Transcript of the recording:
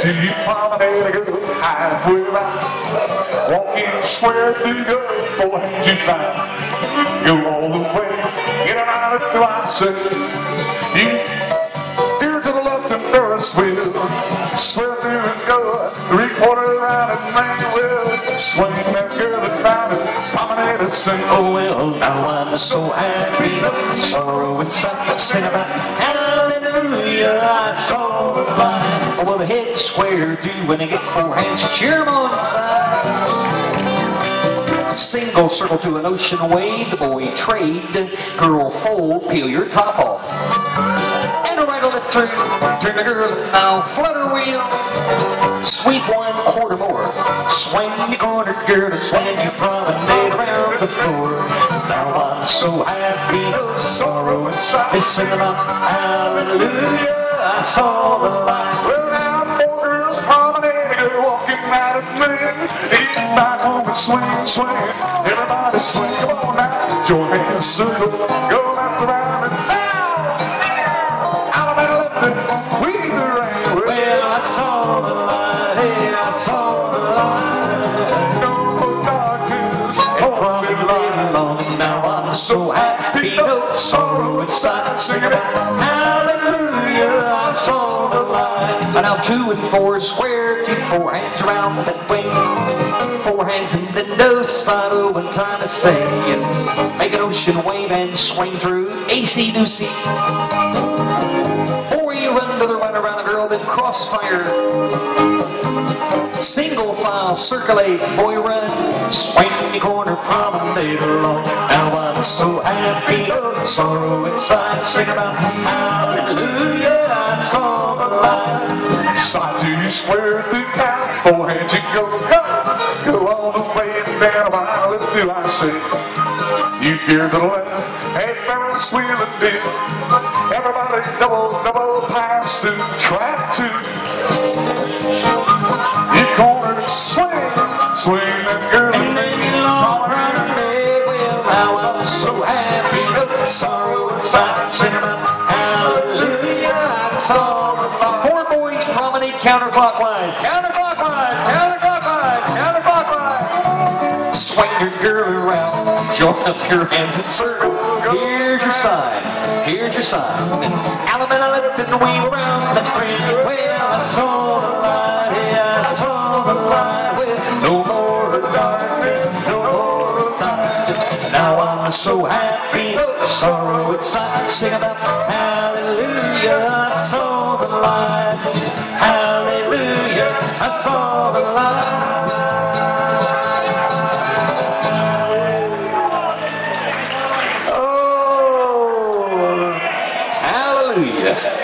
till you promenade a girl halfway around. Walking square through you find. Go all the way, get it till I say, you here to the left and Ferris wheel. Square through and go, three quarter around and man will swing that girl and found it. Promenade a single well, now I'm so happy, sorrow inside, sing about hallelujah, I saw the light. The head square through when they get four hands, cheer 'em on inside. Single circle to an ocean wave, the boy trade, girl fold, peel your top off. And a right or left turn, turn the girl, now flutter wheel. Sweep one quarter more, swing the corner, girl, and slam you promenade around the floor. Now I'm so happy, no sorrow inside. They sing about hallelujah, I saw the light. And swing, swing. Everybody swing, come on now. Join hands, circle, go left around and now. Out and left and we the rain. Well, I saw the light, hey, I saw the light. no darkness, Oh, oh, I'm living long now, I'm so happy, no sorrow inside. Sing it out, hallelujah, now two and four square, two, four hands around that wing. Four hands and then no slide over time to say. Make an ocean wave and swing through Acey Deucey. The crossfire. Single file, circulate, boy run, swing corner, promenade along. Now I'm so happy, oh, no sorrow inside, sing about hallelujah, I saw the light. Side to square through town, hands you go, go, go all the way down it do I say. You hear the left, hey Ferris wheel and dip. Everybody double, double pass through track two. You corner swing, swing that girl And you long promenade, well now I'm so happy, no sorrow inside, sing about hallelujah, I saw the. Four boys promenade counterclockwise, counterclockwise, counterclockwise, counterclockwise. Swing your girl around, join up your hands and circle. Here's your sign, here's your sign. And Allemande left and weave around the grin. Well, I saw the light, yeah, I saw the light. Well, no more darkness, no more sign. Now I'm so happy, no sorrow inside. Sing about hallelujah, I saw the light. Hallelujah.